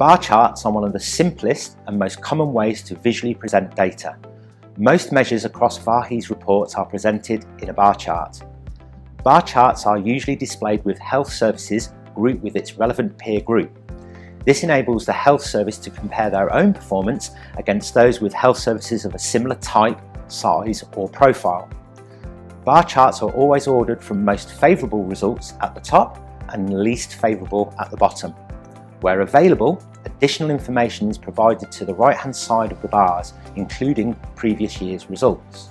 Bar charts are one of the simplest and most common ways to visually present data. Most measures across VAHI's reports are presented in a bar chart. Bar charts are usually displayed with health services grouped with its relevant peer group. This enables the health service to compare their own performance against those with health services of a similar type, size or profile. Bar charts are always ordered from most favourable results at the top and least favourable at the bottom. Where available, additional information is provided to the right hand side of the bars, including previous year's results.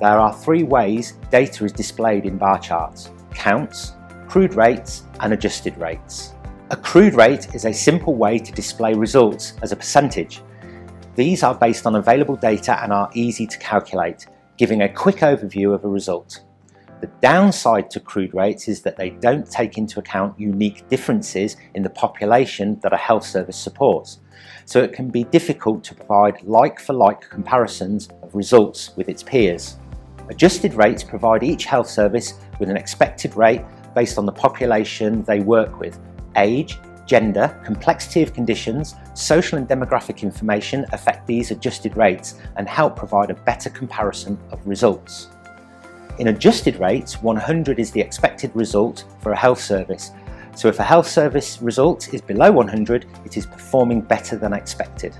There are three ways data is displayed in bar charts, counts, crude rates and adjusted rates. A crude rate is a simple way to display results as a percentage. These are based on available data and are easy to calculate, giving a quick overview of a result. The downside to crude rates is that they don't take into account unique differences in the population that a health service supports, so it can be difficult to provide like-for-like -like comparisons of results with its peers. Adjusted rates provide each health service with an expected rate based on the population they work with, age, gender, complexity of conditions, social and demographic information affect these adjusted rates and help provide a better comparison of results. In adjusted rates, 100 is the expected result for a health service. So if a health service result is below 100, it is performing better than expected.